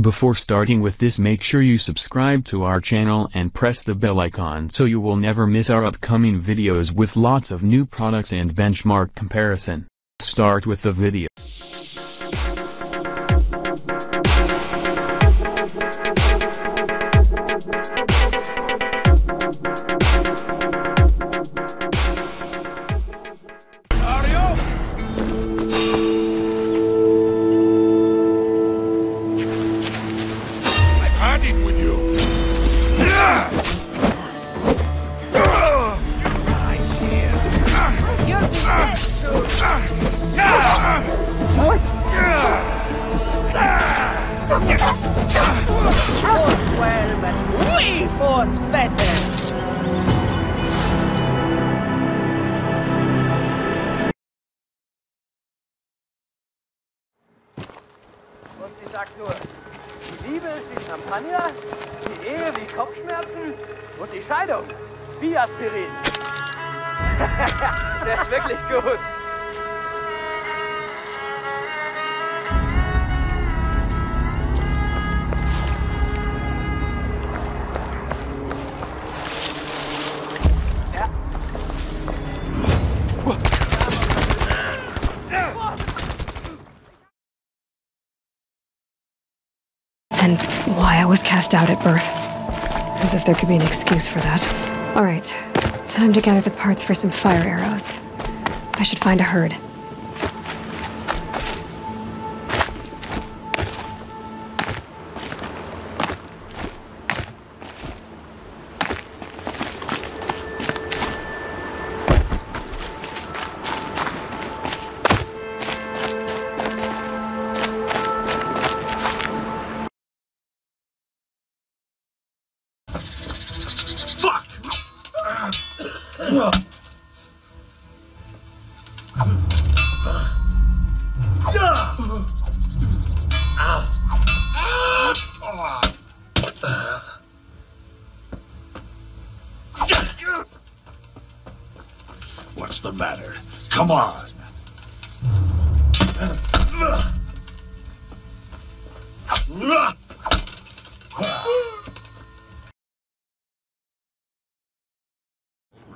Before starting with this make sure you subscribe to our channel and press the bell icon so you will never miss our upcoming videos with lots of new product and benchmark comparison. Start with the video. I partied with you. You're dead soon. Fought well, but we fought better. Liebe ist wie Champagner, die Ehe wie Kopfschmerzen und die Scheidung wie Aspirin. Der ist wirklich gut. And why I was cast out at birth. As if there could be an excuse for that. Alright, time to gather the parts for some fire arrows. I should find a herd. What's the matter? Come on.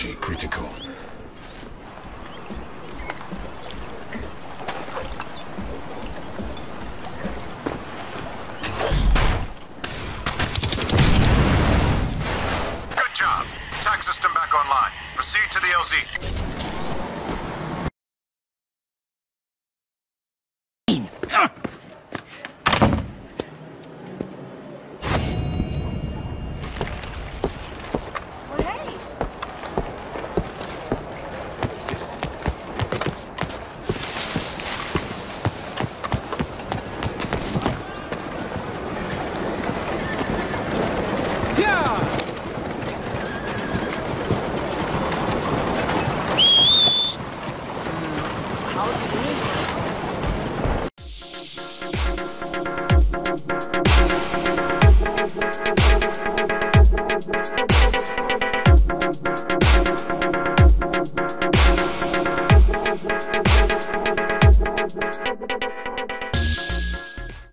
technology critical. Good job. Tax system back online. Proceed to the LZ.